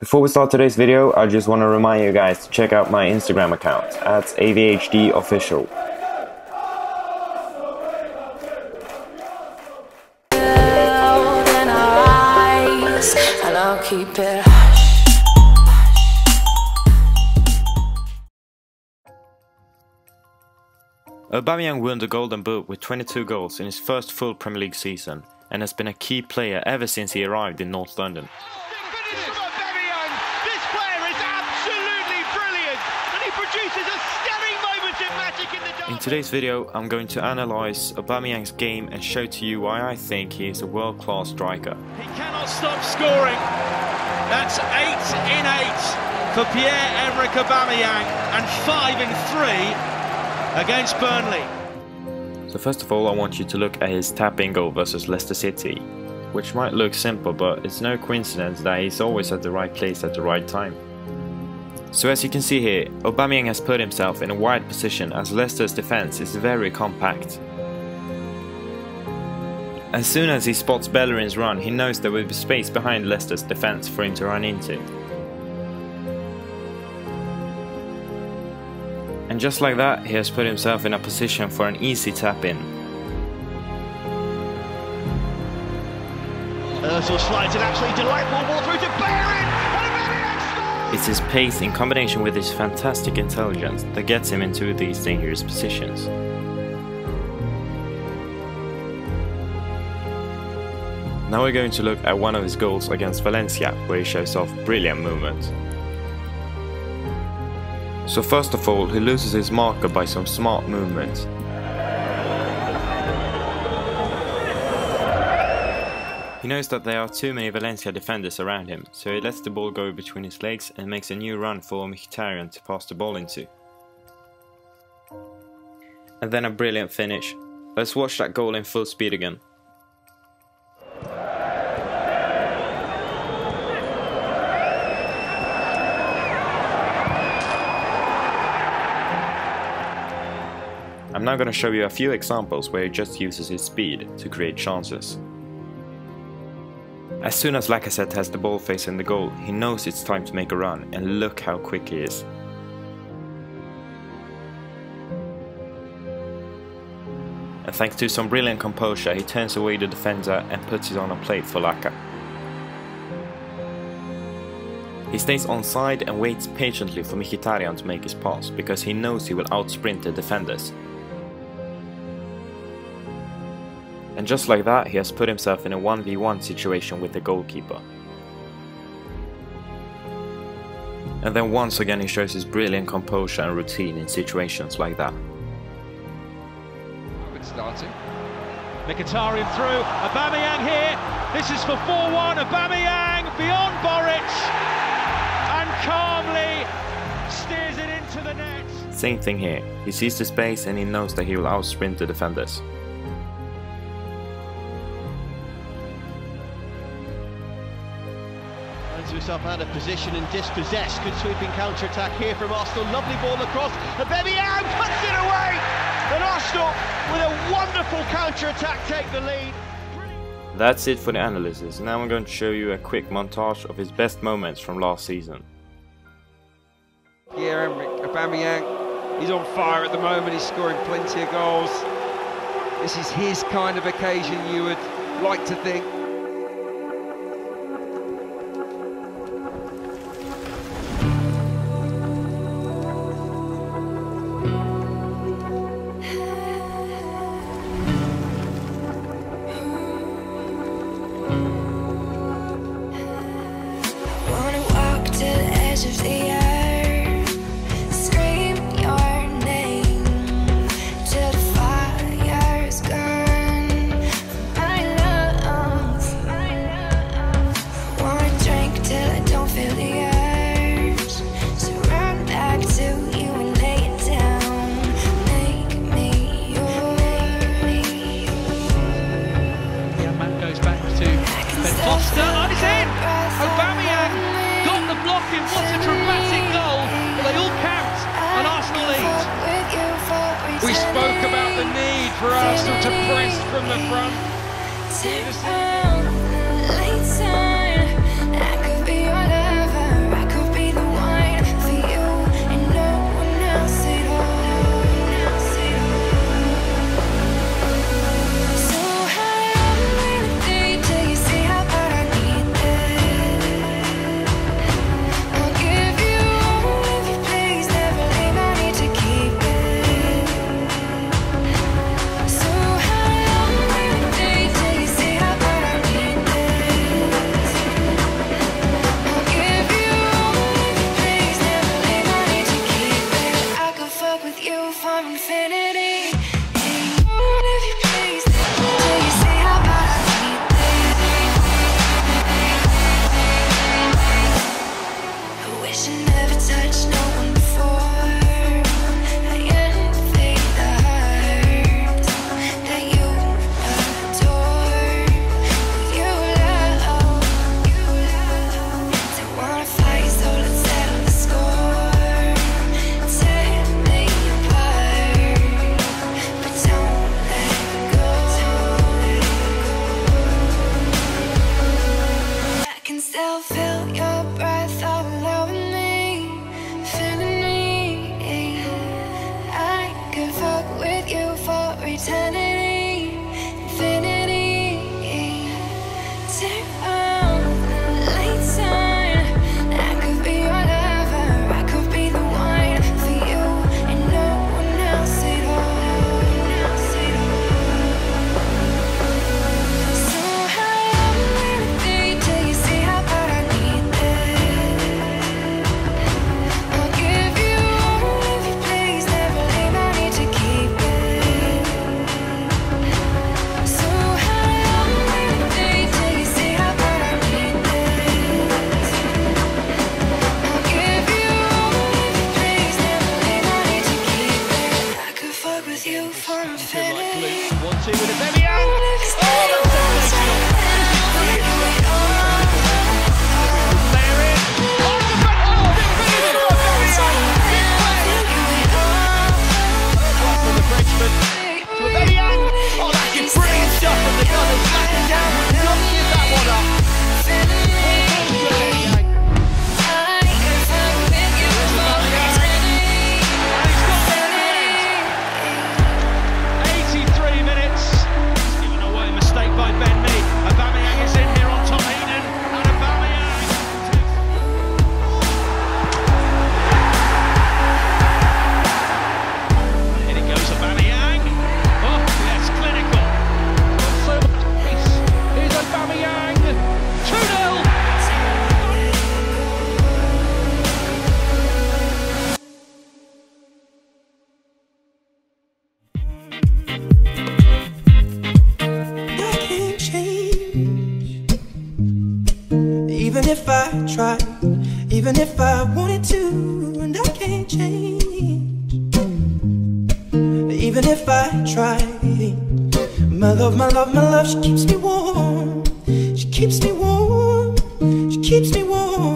Before we start today's video, I just want to remind you guys to check out my Instagram account at AVHDofficial. Aubameyang won the Golden Boot with 22 goals in his first full Premier League season and has been a key player ever since he arrived in North London. finish from Aubameyang. This player is absolutely brilliant, and he produces a stunning moment of magic in the dark. In today's video, I'm going to analyse Aubameyang's game and show to you why I think he is a world-class striker. He cannot stop scoring. That's eight in eight for Pierre-Emerick Aubameyang, and five in three against Burnley. So first of all, I want you to look at his tap-in goal versus Leicester City, which might look simple, but it's no coincidence that he's always at the right place at the right time. So as you can see here, Aubameyang has put himself in a wide position as Leicester's defense is very compact. As soon as he spots Bellerin's run, he knows there will be space behind Leicester's defense for him to run into. And just like that, he has put himself in a position for an easy tap in. Ozil slides an absolutely delightful ball through to scores! It's his pace in combination with his fantastic intelligence that gets him into these dangerous positions. Now we're going to look at one of his goals against Valencia, where he shows off brilliant movement. So first of all, he loses his marker by some smart movement. He knows that there are too many Valencia defenders around him, so he lets the ball go between his legs and makes a new run for Mkhitaryan to pass the ball into. And then a brilliant finish. Let's watch that goal in full speed again. I'm now going to show you a few examples where he just uses his speed to create chances. As soon as Lacazette has the ball facing the goal, he knows it's time to make a run, and look how quick he is. And thanks to some brilliant composure, he turns away the defender and puts it on a plate for Laka. He stays onside and waits patiently for Mkhitaryan to make his pass, because he knows he will outsprint the defenders. And just like that, he has put himself in a 1v1 situation with the goalkeeper. And then once again he shows his brilliant composure and routine in situations like that. Good starting. Mkhitaryan through, Aubameyang here. This is for 4-1. Aubameyang beyond Boruc, and calmly steers it into the net. Same thing here, he sees the space and he knows that he will outsprint the defenders. Finds himself out of position and dispossessed. Good sweeping counter-attack here from Arsenal. Lovely ball across. Aubameyang puts it away. And Arsenal, with a wonderful counter-attack, take the lead. That's it for the analysis, now I'm going to show you a quick montage of his best moments from last season. Pierre-Emerick Aubameyang, he's on fire at the moment, he's scoring plenty of goals. This is his kind of occasion, you would like to think. We spoke about the need for Arsenal to press from the front. Even if I wanted to, and I can't change. Even if I try, my love, my love, my love, she keeps me warm. She keeps me warm. She keeps me warm.